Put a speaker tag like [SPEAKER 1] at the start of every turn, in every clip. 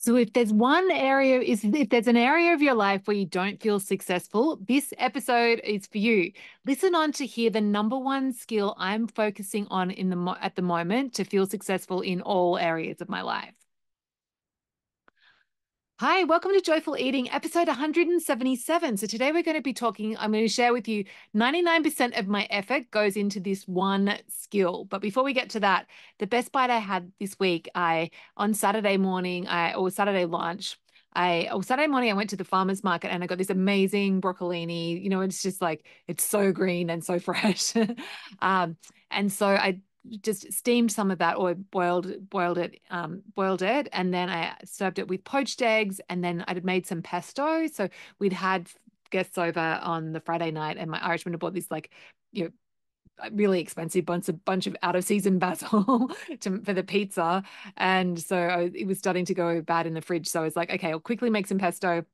[SPEAKER 1] So if there's one area is if there's an area of your life where you don't feel successful, this episode is for you. Listen on to hear the number one skill I'm focusing on in the at the moment to feel successful in all areas of my life. Hi, welcome to Joyful Eating, episode 177. So, today we're going to be talking, I'm going to share with you 99% of my effort goes into this one skill. But before we get to that, the best bite I had this week, I, on Saturday morning, I, or Saturday lunch, I, or Saturday morning, I went to the farmer's market and I got this amazing broccolini. You know, it's just like, it's so green and so fresh. um, and so I just steamed some of that or boiled boiled it um, boiled it and then I served it with poached eggs and then I'd made some pesto. So we'd had guests over on the Friday night and my Irishman had bought this like you know really expensive bunch of bunch of out of season basil to, for the pizza. And so I, it was starting to go bad in the fridge. So I was like okay I'll quickly make some pesto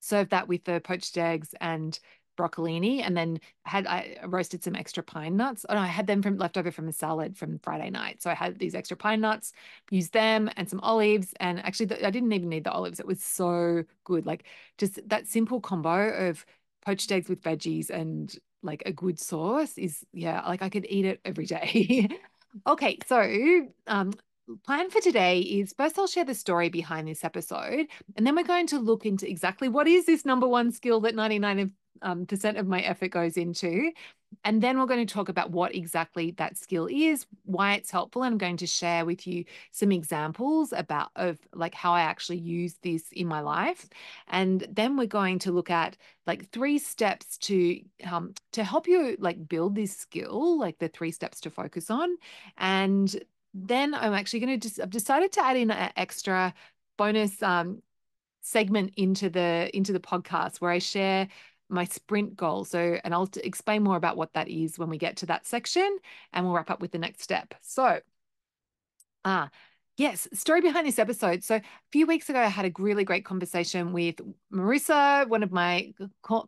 [SPEAKER 1] serve that with the poached eggs and broccolini and then had I roasted some extra pine nuts. Oh no, I had them from leftover from a salad from Friday night. So I had these extra pine nuts, used them and some olives. And actually, the, I didn't even need the olives. It was so good. Like just that simple combo of poached eggs with veggies and like a good sauce is yeah, like I could eat it every day. okay, so um plan for today is first I'll share the story behind this episode, and then we're going to look into exactly what is this number one skill that 99 um, percent of my effort goes into. And then we're going to talk about what exactly that skill is, why it's helpful. And I'm going to share with you some examples about of like how I actually use this in my life. And then we're going to look at like three steps to um to help you like build this skill, like the three steps to focus on. And then I'm actually going to just I've decided to add in an extra bonus um segment into the into the podcast where I share my sprint goal. So, and I'll explain more about what that is when we get to that section and we'll wrap up with the next step. So, ah, uh, yes, story behind this episode. So, a few weeks ago, I had a really great conversation with Marissa, one of my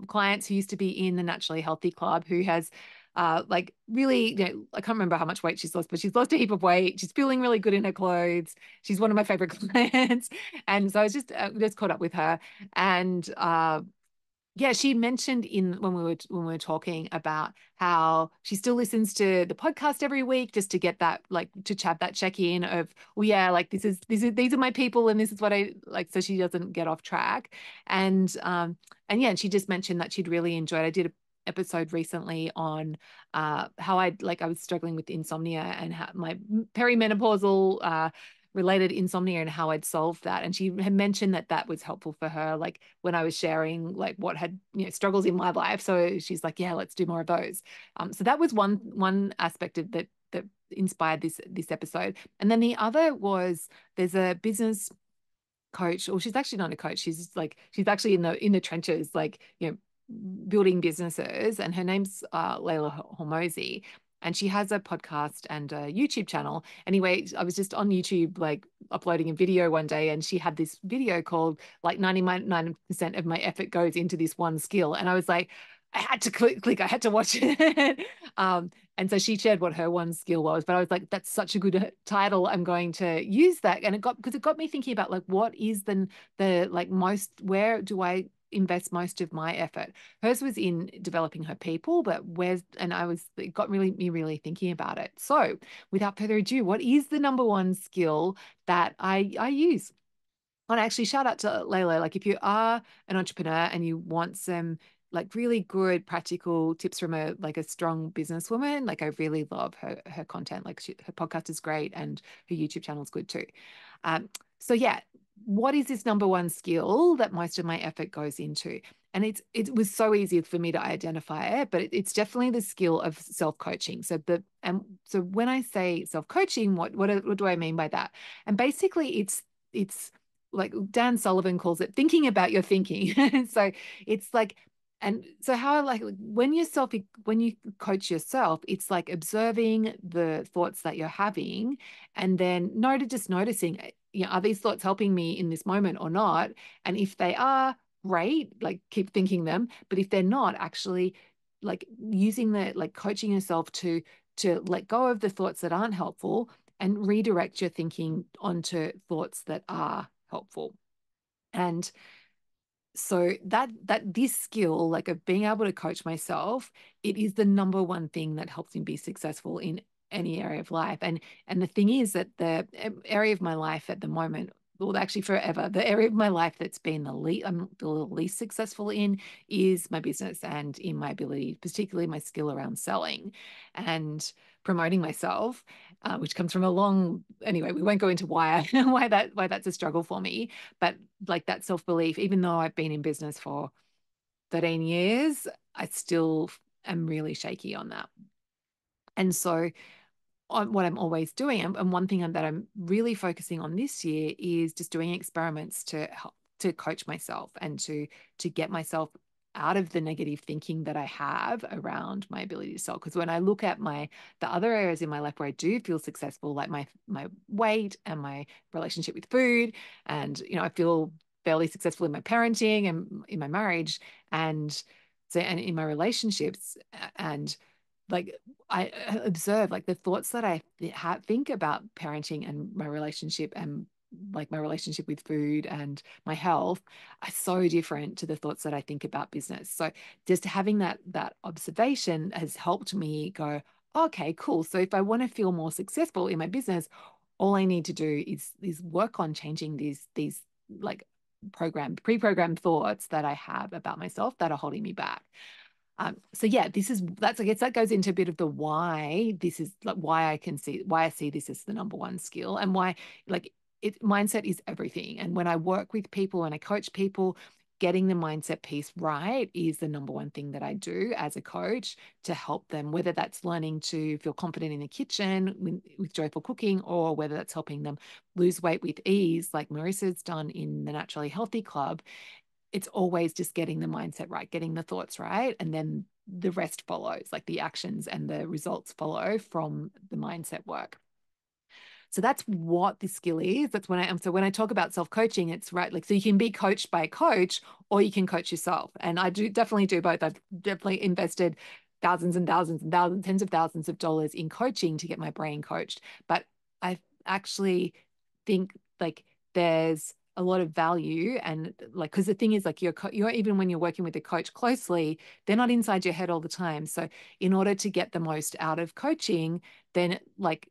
[SPEAKER 1] clients who used to be in the Naturally Healthy Club, who has uh, like really, you know, I can't remember how much weight she's lost, but she's lost a heap of weight. She's feeling really good in her clothes. She's one of my favorite clients, and so I was just uh, just caught up with her, and uh, yeah, she mentioned in when we were when we were talking about how she still listens to the podcast every week just to get that like to chat that check in of oh yeah like this is this is these are my people and this is what I like so she doesn't get off track. And um and yeah and she just mentioned that she'd really enjoyed I did a episode recently on uh how I like I was struggling with insomnia and how my perimenopausal uh related insomnia and how I'd solved that. And she had mentioned that that was helpful for her, like when I was sharing like what had you know struggles in my life. So she's like, yeah, let's do more of those. Um, so that was one one aspect of that that inspired this this episode. And then the other was there's a business coach, or she's actually not a coach. She's like she's actually in the in the trenches, like you know building businesses and her name's uh, Leila Hormozi and she has a podcast and a YouTube channel. Anyway, I was just on YouTube, like uploading a video one day, and she had this video called like 99% of my effort goes into this one skill. And I was like, I had to click, click, I had to watch it. um, and so she shared what her one skill was, but I was like, that's such a good uh, title. I'm going to use that. And it got, because it got me thinking about like, what is the, the like most, where do I invest most of my effort. Hers was in developing her people, but where's and I was it got really me really thinking about it. So without further ado, what is the number one skill that I I use? And actually shout out to Leila. Like if you are an entrepreneur and you want some like really good practical tips from a like a strong businesswoman like i really love her her content like she, her podcast is great and her youtube channel is good too um, so yeah what is this number one skill that most of my effort goes into? And it's it was so easy for me to identify it, but it, it's definitely the skill of self coaching. So the and so when I say self coaching, what what what do I mean by that? And basically, it's it's like Dan Sullivan calls it thinking about your thinking. so it's like and so how like when you self when you coach yourself it's like observing the thoughts that you're having and then noted just noticing you know, are these thoughts helping me in this moment or not? And if they are, great, like keep thinking them. But if they're not, actually like using the like coaching yourself to to let go of the thoughts that aren't helpful and redirect your thinking onto thoughts that are helpful. And so that that this skill like of being able to coach myself it is the number one thing that helps me be successful in any area of life and and the thing is that the area of my life at the moment well, actually forever, the area of my life that's been the least I'm the least successful in is my business and in my ability, particularly my skill around selling and promoting myself, uh, which comes from a long anyway. We won't go into why I, why that why that's a struggle for me, but like that self belief, even though I've been in business for 13 years, I still am really shaky on that. And so what I'm always doing. And one thing that I'm really focusing on this year is just doing experiments to help to coach myself and to to get myself out of the negative thinking that I have around my ability to sell. Because when I look at my the other areas in my life where I do feel successful, like my my weight and my relationship with food, and you know, I feel fairly successful in my parenting and in my marriage, and so and in my relationships, and like I observe like the thoughts that I think about parenting and my relationship and like my relationship with food and my health are so different to the thoughts that I think about business. So just having that that observation has helped me go, okay, cool. So if I want to feel more successful in my business, all I need to do is is work on changing these these like programmed pre-programmed thoughts that I have about myself that are holding me back. Um, so yeah, this is that's I guess that goes into a bit of the why this is like why I can see why I see this as the number one skill and why like it mindset is everything. And when I work with people and I coach people, getting the mindset piece right is the number one thing that I do as a coach to help them, whether that's learning to feel confident in the kitchen with, with, joyful cooking, or whether that's helping them lose weight with ease, like Marissa's done in the Naturally Healthy Club it's always just getting the mindset right, getting the thoughts right, and then the rest follows, like the actions and the results follow from the mindset work. So that's what the skill is. That's when I am. So when I talk about self coaching, it's right. Like, so you can be coached by a coach or you can coach yourself. And I do definitely do both. I've definitely invested thousands and thousands and thousands, tens of thousands of dollars in coaching to get my brain coached. But I actually think like there's a lot of value and like because the thing is like you're you're even when you're working with a coach closely they're not inside your head all the time. So in order to get the most out of coaching then like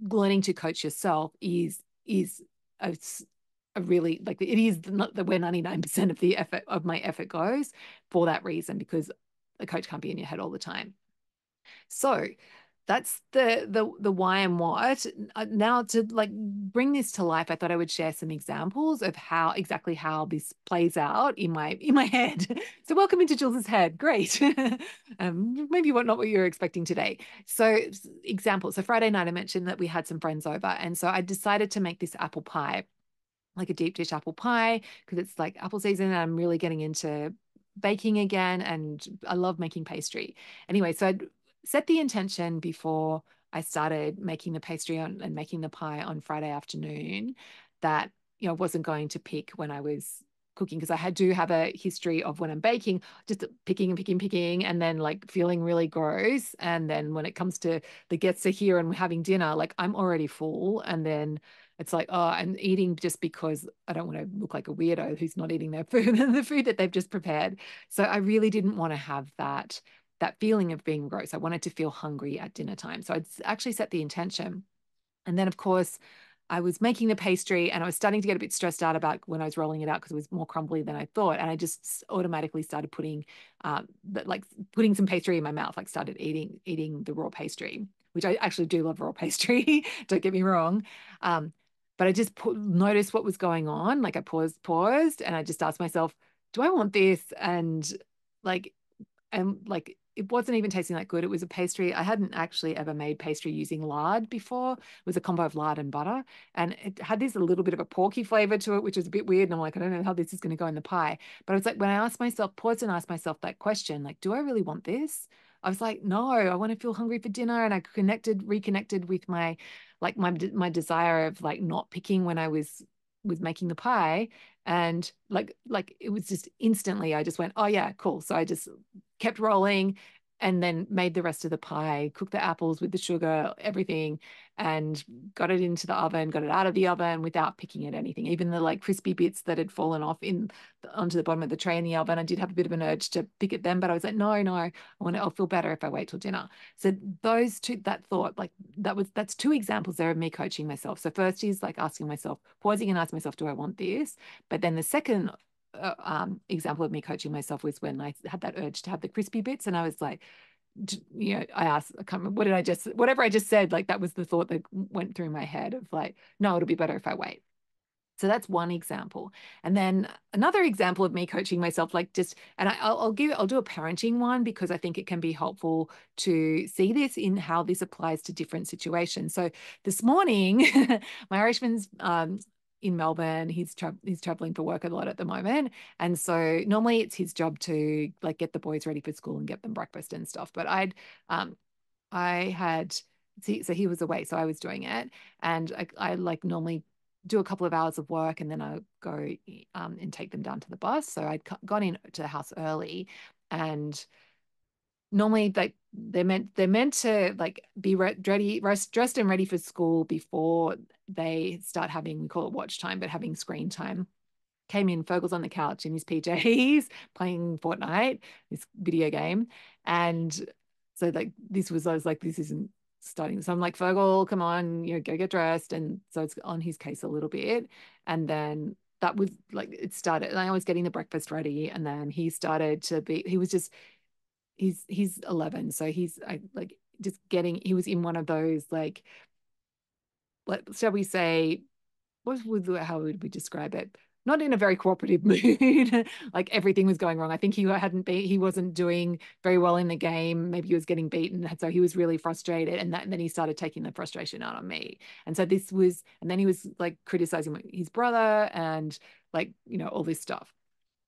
[SPEAKER 1] learning to coach yourself is is a, a really like it is not the where 99% of the effort of my effort goes for that reason because a coach can't be in your head all the time. So that's the the the why and what. Uh, now to like bring this to life i thought i would share some examples of how exactly how this plays out in my in my head. So welcome into jules's head. Great. Um, maybe what not what you're expecting today. So example so friday night i mentioned that we had some friends over and so i decided to make this apple pie like a deep dish apple pie because it's like apple season and i'm really getting into baking again and i love making pastry. Anyway so i'd set the intention before I started making the pastry on, and making the pie on Friday afternoon that you know wasn't going to pick when I was cooking because I had do have a history of when I'm baking, just picking and picking, picking, and then like feeling really gross. And then when it comes to the guests are here and we're having dinner, like I'm already full. And then it's like, oh, I'm eating just because I don't want to look like a weirdo who's not eating their food, and the food that they've just prepared. So I really didn't want to have that that feeling of being gross. I wanted to feel hungry at dinner time. So I'd actually set the intention. And then, of course, I was making the pastry and I was starting to get a bit stressed out about when I was rolling it out because it was more crumbly than I thought. And I just automatically started putting, um, like putting some pastry in my mouth, like started eating, eating the raw pastry, which I actually do love raw pastry. Don't get me wrong. Um, but I just put, noticed what was going on. Like I paused, paused, and I just asked myself, do I want this? And like, and like it wasn't even tasting that good. It was a pastry. I hadn't actually ever made pastry using lard before. It was a combo of lard and butter. And it had this a little bit of a porky flavor to it, which was a bit weird. And I'm like, I don't know how this is going to go in the pie. But I was like, when I asked myself, paused and asked myself that question, like, do I really want this? I was like, no, I want to feel hungry for dinner. And I connected, reconnected with my, like my, my desire of like not picking when I was was making the pie and like like it was just instantly i just went oh yeah cool. So i just kept rolling and then made the rest of the pie, cooked the apples with the sugar, everything, and got it into the oven, got it out of the oven without picking at anything. Even the like crispy bits that had fallen off in onto the bottom of the tray in the oven, I did have a bit of an urge to pick at them, but I was like, no, no, I want to, I'll feel better if I wait till dinner. So those two, that thought, like that was that's two examples there of me coaching myself. So first is like asking myself, pausing and asking myself, do I want this? But then the second uh, um, example of me coaching myself was when I had that urge to have the crispy bits, and I was like, you know, I asked, I can't remember, what did I just, whatever I just said, like that was the thought that went through my head of like, no, it'll be better if I wait. So that's one example. And then another example of me coaching myself, like just, and I, will I'll give, I'll do a parenting one because I think it can be helpful to see this in how this applies to different situations. So this morning, my Irishman's um, in Melbourne. He's tra- he's traveling for work a lot at the moment, and so normally it's his job to like get the boys ready for school and get them breakfast and stuff. But I'd um, I had see so he was away, so I was doing it, and I, I like normally do a couple of hours of work and then I go um, and take them down to the bus. So I'd gone into the house early, and normally like they're meant they're meant to like be ready dressed and ready for school before they start having we call it watch time but having screen time. Came in Fergal's on the couch in his PJs playing Fortnite this video game. And so like this was I was like this isn't starting. So I'm like Fergal come on you know go get dressed. And so it's on his case a little bit. And then that was like it started and I was getting the breakfast ready. And then he started to be he was just he's he's 11 so he's I, like just getting he was in one of those like what shall we say what would how would we describe it? Not in a very cooperative mood like everything was going wrong. I think he hadn't been he wasn't doing very well in the game. Maybe he was getting beaten so he was really frustrated and, that, and then he started taking the frustration out on me. And so this was and then he was like criticizing his brother and like you know all this stuff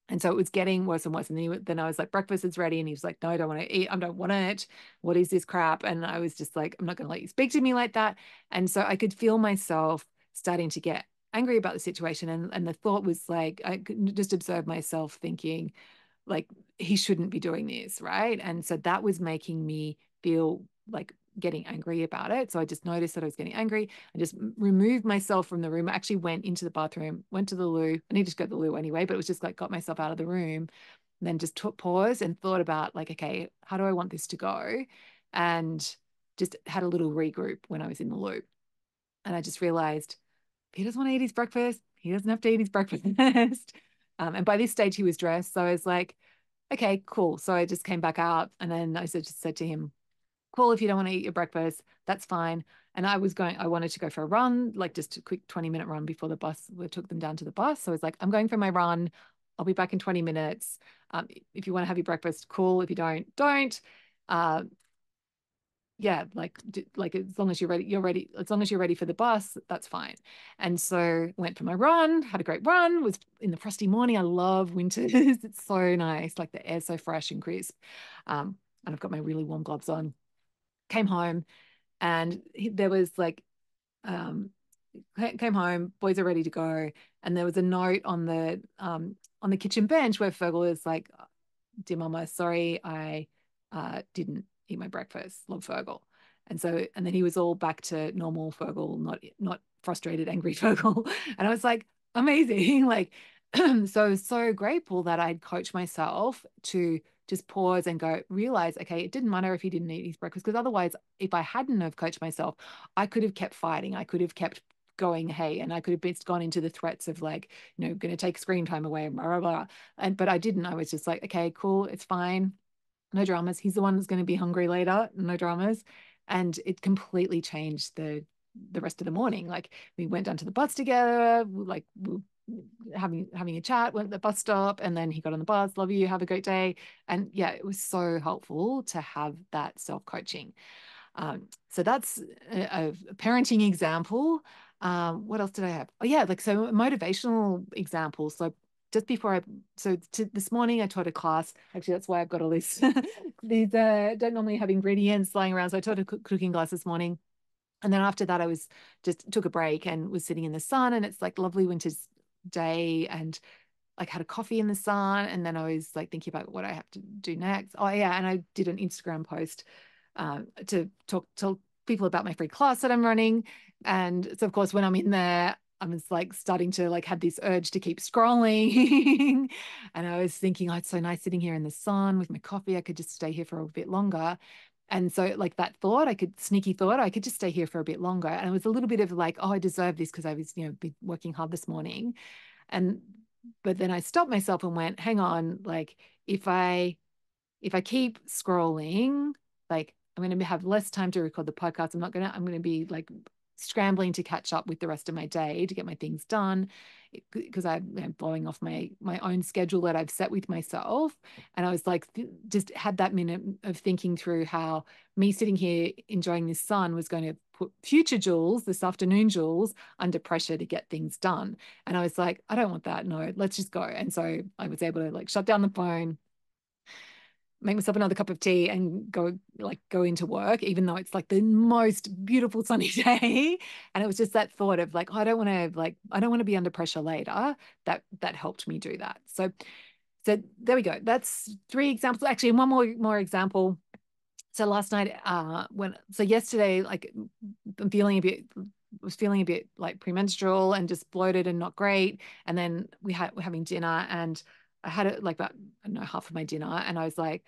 [SPEAKER 1] and so it was getting worse and worse. And then, he, then I was like, breakfast is ready. And he was like, no, I don't want to eat. I don't want it. What is this crap? And I was just like, I'm not going to let you speak to me like that. And so I could feel myself starting to get angry about the situation. And, and the thought was like, I could just observe myself thinking, like, he shouldn't be doing this. Right. And so that was making me feel like getting angry about it. So I just noticed that I was getting angry. I just removed myself from the room. I actually went into the bathroom, went to the loo. I needed to go to the loo anyway, but it was just like got myself out of the room and then just took pause and thought about like, okay, how do I want this to go? And just had a little regroup when I was in the loo. And I just realized he doesn't want to eat his breakfast. He doesn't have to eat his breakfast. um, and by this stage, he was dressed. So I was like, okay, cool. So I just came back out and then I just said to him, cool if you don't want to eat your breakfast that's fine. And i was going i wanted to go for a run like just a quick 20 minute run before the bus we took them down to the bus. So i was like i'm going for my run. I'll be back in 20 minutes. Um, if you want to have your breakfast cool. If you don't don't. Uh, yeah like like as long as you're ready you're ready as long as you're ready for the bus that's fine. And so went for my run had a great run was in the frosty morning. I love winters. It's so nice like the air's so fresh and crisp. Um, and i've got my really warm gloves on came home and he, there was like um came home boys are ready to go. And there was a note on the um on the kitchen bench where Fergal is like dear mama sorry I uh didn't eat my breakfast love Fergal. And so and then he was all back to normal Fergal not not frustrated angry Fergal. And I was like amazing. Like so so grateful that I'd coached myself to just pause and go realize okay it didn't matter if he didn't eat his breakfast because otherwise if i hadn't have coached myself i could have kept fighting i could have kept going hey and i could have been gone into the threats of like you know going to take screen time away blah, blah, blah. and but i didn't i was just like okay cool it's fine no dramas he's the one that's going to be hungry later no dramas and it completely changed the the rest of the morning like we went down to the bus together like we having having a chat, went the bus stop, and then he got on the bus. Love you. Have a great day. And yeah, it was so helpful to have that self coaching. Um, so that's a, a parenting example. Um, what else did I have? Oh yeah, like so motivational examples. So just before I so this morning I taught a class. Actually, that's why I've got all this. These uh, don't normally have ingredients lying around. So I taught a cooking class this morning. And then after that, I was just took a break and was sitting in the sun, and it's like lovely winter's day and like had a coffee in the sun and then I was like thinking about what I have to do next. Oh yeah, and I did an Instagram post um, to talk to people about my free class that I'm running. And so of course when I'm in there, I was like starting to like have this urge to keep scrolling. and I was thinking, oh, it's so nice sitting here in the sun with my coffee. I could just stay here for a bit longer. And so, like that thought, I could sneaky thought, I could just stay here for a bit longer. And it was a little bit of like, oh, I deserve this because I was, you know, been working hard this morning. And but then I stopped myself and went, hang on, like if I if I keep scrolling, like I'm going to have less time to record the podcast. I'm not going to, I'm going to be like scrambling to catch up with the rest of my day to get my things done eh, because I'm, I'm blowing off my my own schedule that I've set with myself. And I was like, just had that minute of thinking through how me sitting here enjoying this sun was going to put future Jules, this afternoon Jules, under pressure to get things done. And I was like, I don't want that. No, let's just go. And so I was able to like shut down the phone, make myself another cup of tea and go like go into work even though it's like the most beautiful sunny day. And it was just that thought of like oh, I don't want to like I don't want to be under pressure later. That that helped me do that. So so there we go. That's three examples. Actually one more more example. So last night uh when so yesterday like I'm feeling a bit was feeling a bit like premenstrual and just bloated and not great. And then we had we're having dinner and I had it like about I don't know half of my dinner, and I was like,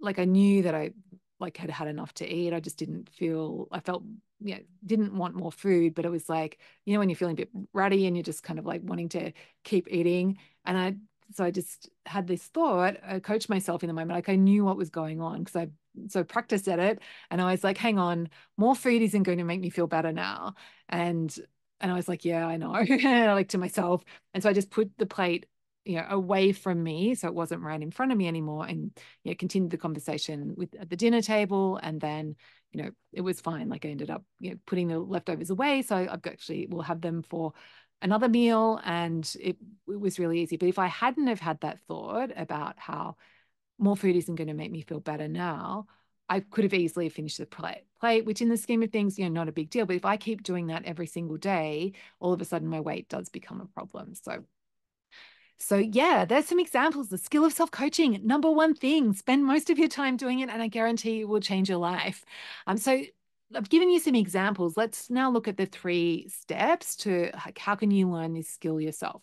[SPEAKER 1] like I knew that I like had had enough to eat. I just didn't feel I felt you know, didn't want more food, but it was like you know when you're feeling a bit ruddy and you're just kind of like wanting to keep eating, and I so I just had this thought. I coached myself in the moment, like I knew what was going on because I so practiced at it, and I was like, hang on, more food isn't going to make me feel better now, and and I was like, yeah, I know, like to myself, and so I just put the plate you know away from me so it wasn't right in front of me anymore and you know continued the conversation with at the dinner table and then you know it was fine like i ended up you know putting the leftovers away so i've actually will have them for another meal and it, it was really easy but if i hadn't have had that thought about how more food isn't going to make me feel better now I could have easily finished the plate, plate, which in the scheme of things, you know, not a big deal. But if I keep doing that every single day, all of a sudden my weight does become a problem. So so, yeah, there's some examples. The skill of self coaching, number one thing, spend most of your time doing it, and I guarantee it will change your life. Um, so, I've given you some examples. Let's now look at the three steps to like, how can you learn this skill yourself.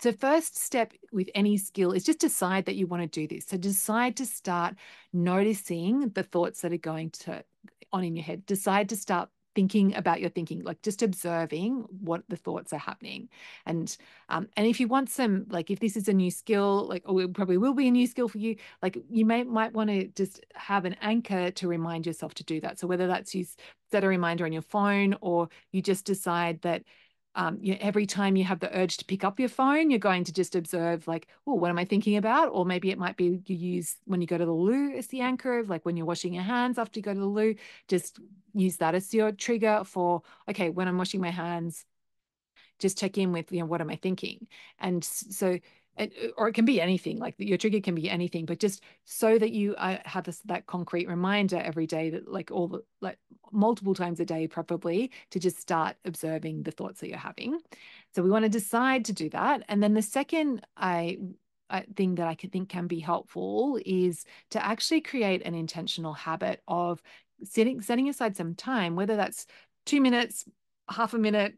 [SPEAKER 1] So, first step with any skill is just decide that you want to do this. So, decide to start noticing the thoughts that are going to on in your head. Decide to start thinking about your thinking like just observing what the thoughts are happening. And um and if you want some like if this is a new skill like or it probably will be a new skill for you like you may might want to just have an anchor to remind yourself to do that. So whether that's you set a reminder on your phone or you just decide that um, you know, every time you have the urge to pick up your phone, you're going to just observe, like, oh, what am I thinking about? Or maybe it might be you use when you go to the loo as the anchor of like when you're washing your hands after you go to the loo, just use that as your trigger for, okay, when I'm washing my hands, just check in with, you know, what am I thinking? And so or it can be anything like your trigger can be anything but just so that you uh, have this that concrete reminder every day that like all the like multiple times a day probably to just start observing the thoughts that you're having. So we want to decide to do that. And then the second i thing that I can think can be helpful is to actually create an intentional habit of setting setting aside some time, whether that's two minutes, half a minute,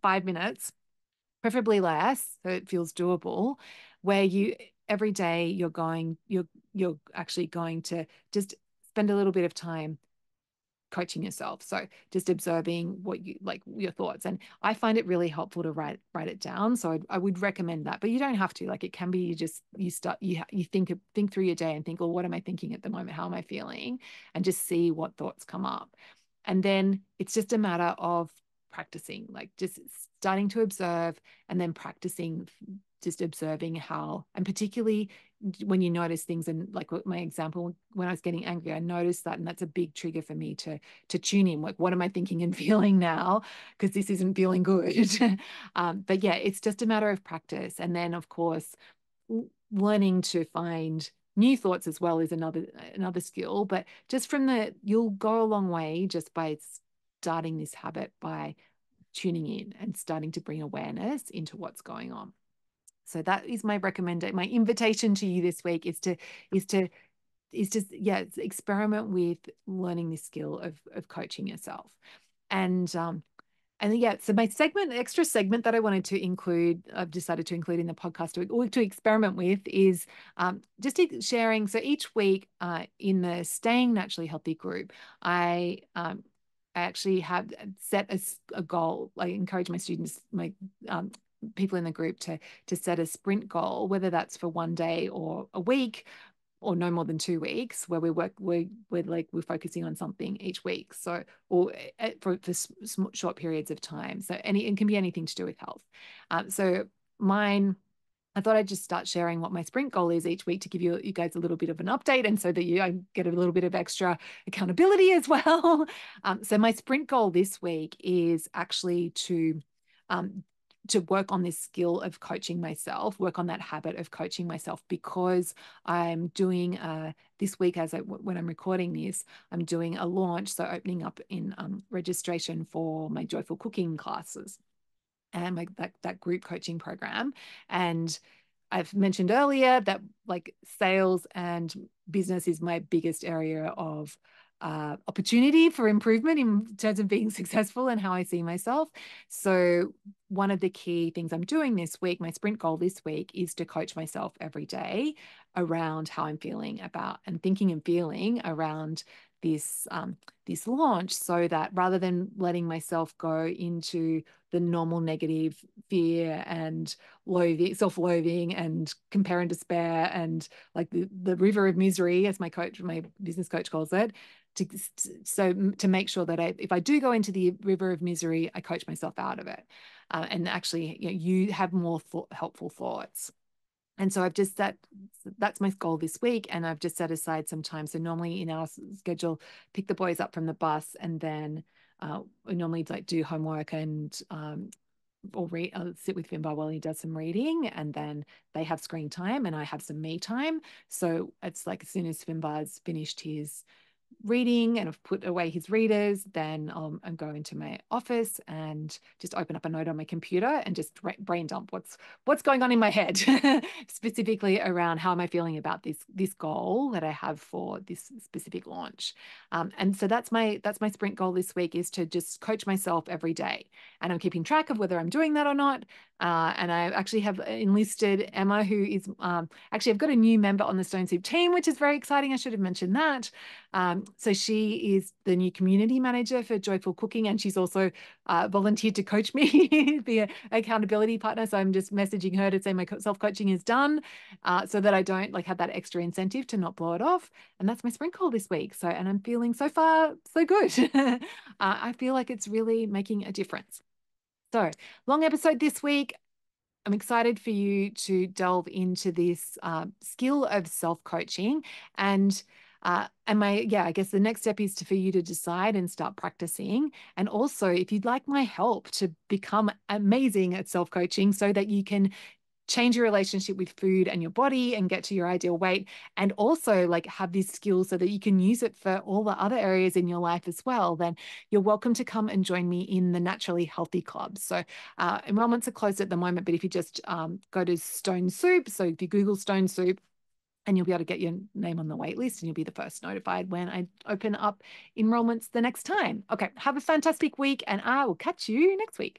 [SPEAKER 1] five minutes, preferably less so it feels doable where you every day you're going you're you're actually going to just spend a little bit of time coaching yourself. So just observing what you like your thoughts and i find it really helpful to write write it down so I, I would recommend that but you don't have to like it can be you just you start you you think think through your day and think well what am i thinking at the moment? How am i feeling? and just see what thoughts come up. And then it's just a matter of practicing, like just starting to observe and then practicing just observing how, and particularly when you notice things, and like my example, when I was getting angry, I noticed that, and that's a big trigger for me to to tune in. Like, what am I thinking and feeling now? Because this isn't feeling good. um, but yeah, it's just a matter of practice, and then of course, learning to find new thoughts as well is another another skill. But just from the, you'll go a long way just by starting this habit by tuning in and starting to bring awareness into what's going on. So that is my recommendation. My invitation to you this week is to is to is just yeah experiment with learning this skill of of coaching yourself and um and yeah so my segment extra segment that i wanted to include i've decided to include in the podcast to, to experiment with is um, just sharing so each week uh, in the staying naturally healthy group i um, I actually have set a, a goal. I encourage my students, my um, people in the group to to set a sprint goal, whether that's for one day or a week or no more than two weeks where we work we're, we're like we're focusing on something each week so or eh, for, for short periods of time so any it can be anything to do with health um, so mine I thought I'd just start sharing what my sprint goal is each week to give you, you guys a little bit of an update and so that you I get a little bit of extra accountability as well. Um, so my sprint goal this week is actually to um, to work on this skill of coaching myself, work on that habit of coaching myself because I'm doing uh, this week as I, when I'm recording this, I'm doing a launch, so opening up in um, registration for my joyful cooking classes and my that that group coaching program, and I've mentioned earlier that like sales and business is my biggest area of uh, opportunity for improvement in terms of being successful and how I see myself. So, one of the key things I'm doing this week, my sprint goal this week, is to coach myself every day around how I'm feeling about and thinking and feeling around this um, this launch so that rather than letting myself go into the normal negative fear and loathing self-loathing and compare and despair and like the, the river of misery as my coach my business coach calls it to so to make sure that I, if I do go into the river of misery, I coach myself out of it, uh, and actually you, know, you have more thought, helpful thoughts. And so I've just set that's my goal this week, and I've just set aside some time. So normally in our schedule, pick the boys up from the bus, and then uh, we normally like do homework and um, or read, I'll sit with Finbar while he does some reading, and then they have screen time, and I have some me time. So it's like as soon as Finbar's finished his reading and I've put away his readers, then um, I'm going to my office and just open up a note on my computer and just brain dump what's what's going on in my head, specifically around how am I feeling about this this goal that I have for this specific launch. Um, and so that's my that's my sprint goal this week is to just coach myself every day, and I'm keeping track of whether I'm doing that or not. Uh, and I actually have enlisted Emma, who is um, actually I've got a new member on the Stone Soup team, which is very exciting. I should have mentioned that. Um, so she is the new community manager for Joyful Cooking, and she's also uh, volunteered to coach me, an accountability partner. So I'm just messaging her to say my self coaching is done, uh, so that I don't like have that extra incentive to not blow it off. And that's my sprint call this week. So and I'm feeling so far so good. uh, I feel like it's really making a difference. So, long episode this week. I'm excited for you to delve into this uh, skill of self coaching. And uh, and my, yeah, I guess the next step is to, for you to decide and start practicing. And also, if you'd like my help to become amazing at self coaching so that you can change your relationship with food and your body and get to your ideal weight and also like have this skill so that you can use it for all the other areas in your life as well then you're welcome to come and join me in the naturally healthy club so uh, enrollments are closed at the moment but if you just um, go to stone soup so if you google stone soup and you'll be able to get your name on the wait list and you'll be the first notified when I open up enrollments the next time. Okay, have a fantastic week and I will catch you next week.